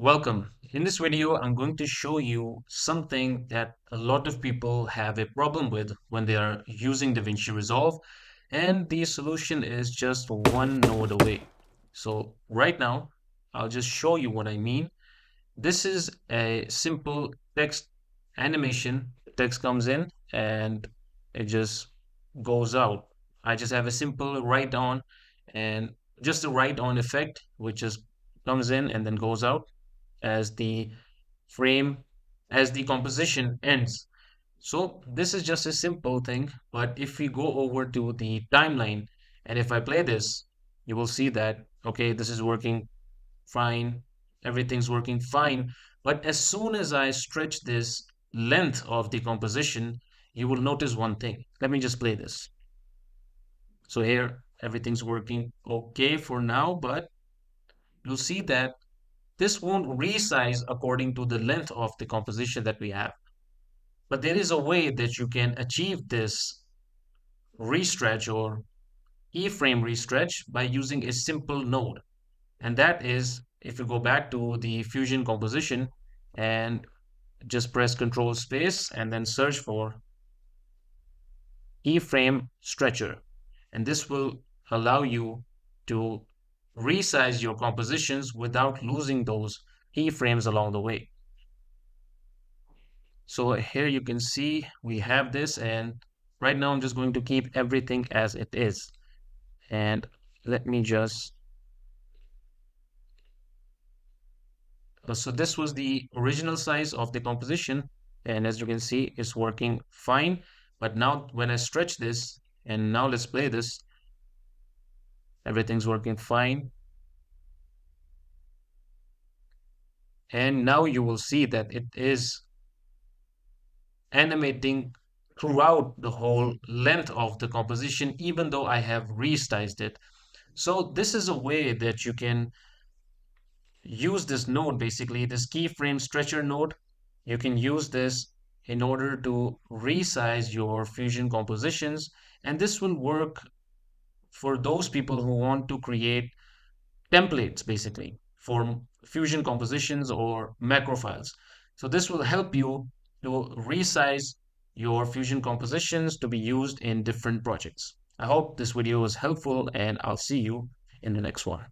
Welcome. In this video, I'm going to show you something that a lot of people have a problem with when they are using DaVinci Resolve, and the solution is just one node away. So right now, I'll just show you what I mean. This is a simple text animation. Text comes in and it just goes out. I just have a simple write on and just a write on effect, which just comes in and then goes out as the frame as the composition ends. So this is just a simple thing, but if we go over to the timeline and if I play this, you will see that, okay, this is working fine, everything's working fine. But as soon as I stretch this length of the composition, you will notice one thing. Let me just play this. So here, everything's working okay for now, but you'll see that this won't resize according to the length of the composition that we have. But there is a way that you can achieve this restretch or keyframe restretch by using a simple node. And that is if you go back to the Fusion composition and just press Control space and then search for keyframe stretcher. And this will allow you to resize your compositions without losing those keyframes along the way. So here you can see we have this and right now I'm just going to keep everything as it is. And let me just uh, so this was the original size of the composition and as you can see it's working fine but now when I stretch this and now let's play this everything's working fine. And now you will see that it is animating throughout the whole length of the composition even though I have resized it. So this is a way that you can use this node basically this keyframe stretcher node. You can use this in order to resize your fusion compositions and this will work for those people who want to create templates basically for fusion compositions or macro files. So this will help you to resize your fusion compositions to be used in different projects. I hope this video was helpful and I'll see you in the next one.